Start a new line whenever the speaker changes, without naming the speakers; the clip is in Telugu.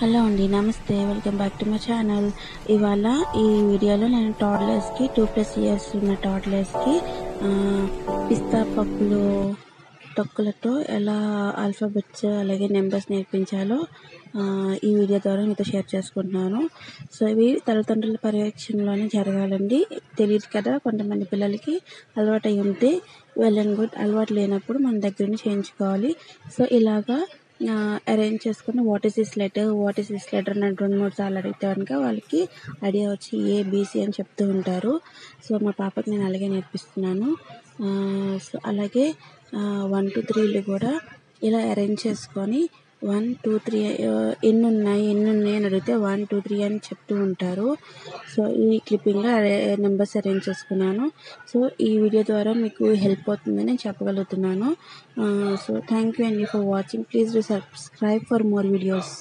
హలో అండి నమస్తే. Welcome back to my channel ఇవాళ ఈ వీడియోలో నేను టాడ్లర్స్కి టూ ప్లస్ ఇయర్స్ ఉన్న టాడ్లర్స్కి పిస్తా పప్పులు తొక్కులతో ఎలా ఆల్ఫాబెట్స్ అలాగే నెంబర్స్ నేర్పించాలో ఈ వీడియో ద్వారా మీతో షేర్ చేసుకుంటున్నాను. సో ఇవి తల్లిదండ్రుల పర్యవేక్షణలోనే జరగాలండి. తెలియదు కదా కొంతమంది పిల్లలకి అలవాటు అయి ఉంటే వెల్ అండ్ గుడ్ అలవాటు లేనప్పుడు మన దగ్గరనే చేయించుకోవాలి. సో ఇలాగా అరేంజ్ చేసుకుని what is this letter what is this letter అని రెండు మూడు సార్లు అడిగితే కనుక వాళ్ళకి ఐడియా వచ్చి ఏ బీసీ అని చెప్తూ ఉంటారు. సో మా పాపకి నేను అలాగే నేర్పిస్తున్నాను. సో అలాగే వన్ టూ త్రీలు కూడా ఇలా అరేంజ్ చేసుకొని వన్ టూ త్రీ ఎన్ని ఉన్నాయి ఎన్ని ఉన్నాయి అని అడిగితే వన్ టూ త్రీ అని చెప్తూ ఉంటారు. సో ఈ క్లిప్పింగ్లో నెంబర్స్ అరేంజ్ చేసుకున్నాను. సో ఈ వీడియో ద్వారా మీకు హెల్ప్ అవుతుందని నేను చెప్పగలుగుతున్నాను సో థ్యాంక్ యూ అండి for watching. Please do subscribe for more videos.